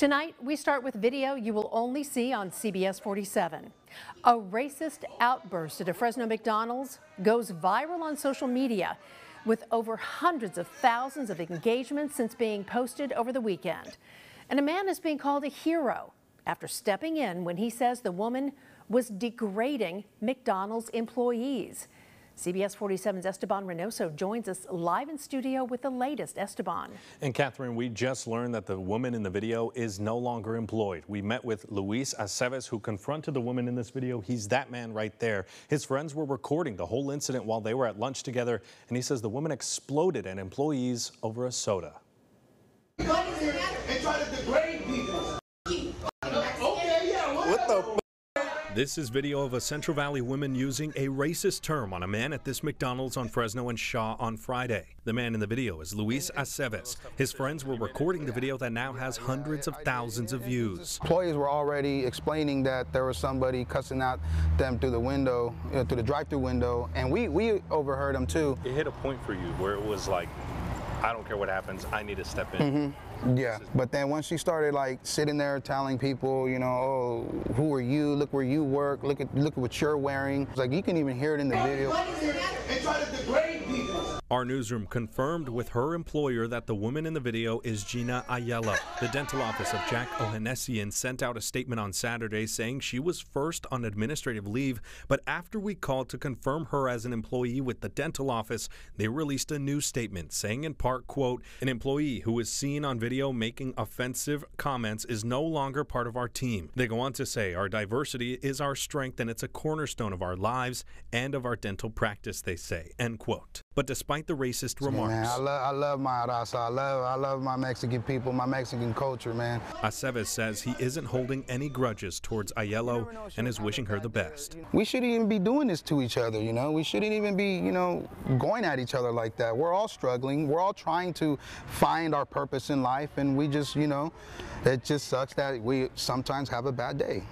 Tonight, we start with video you will only see on CBS 47. A racist outburst at a Fresno McDonald's goes viral on social media with over hundreds of thousands of engagements since being posted over the weekend. And a man is being called a hero after stepping in when he says the woman was degrading McDonald's employees. CBS 47's Esteban Reynoso joins us live in studio with the latest. Esteban. And Catherine, we just learned that the woman in the video is no longer employed. We met with Luis Aceves, who confronted the woman in this video. He's that man right there. His friends were recording the whole incident while they were at lunch together, and he says the woman exploded at employees over a soda. What the this is video of a Central Valley woman using a racist term on a man at this McDonald's on Fresno and Shaw on Friday. The man in the video is Luis Aceves. His friends were recording the video that now has hundreds of thousands of views. Employees were already explaining that there was somebody cussing out them through the window, you know, through the drive-through window, and we, we overheard them too. It hit a point for you where it was like, I don't care what happens, I need to step in. Mm -hmm. Yeah, but then once she started like sitting there telling people, you know, oh, who are you? Look where you work. Look at look at what you're wearing. It's like you can even hear it in the video. Our newsroom confirmed with her employer that the woman in the video is Gina Ayala. The dental office of Jack Ohanessian sent out a statement on Saturday saying she was first on administrative leave, but after we called to confirm her as an employee with the dental office, they released a new statement saying in part, quote, an employee who is seen on video making offensive comments is no longer part of our team. They go on to say our diversity is our strength and it's a cornerstone of our lives and of our dental practice, they say, end quote. But despite the racist remarks. Man, I, love, I love my raza. I love, I love my Mexican people, my Mexican culture, man. Aceves says he isn't holding any grudges towards Ayello and is wishing her the best. We shouldn't even be doing this to each other, you know? We shouldn't even be, you know, going at each other like that. We're all struggling. We're all trying to find our purpose in life, and we just, you know, it just sucks that we sometimes have a bad day.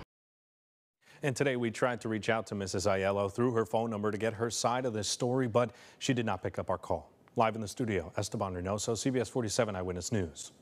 And today we tried to reach out to Mrs. Aiello through her phone number to get her side of this story, but she did not pick up our call. Live in the studio, Esteban Reynoso, CBS 47 Eyewitness News.